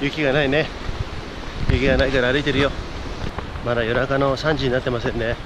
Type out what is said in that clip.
雪がないね。雪がないから歩いてるよ。まだ夜中の3時になってませんね。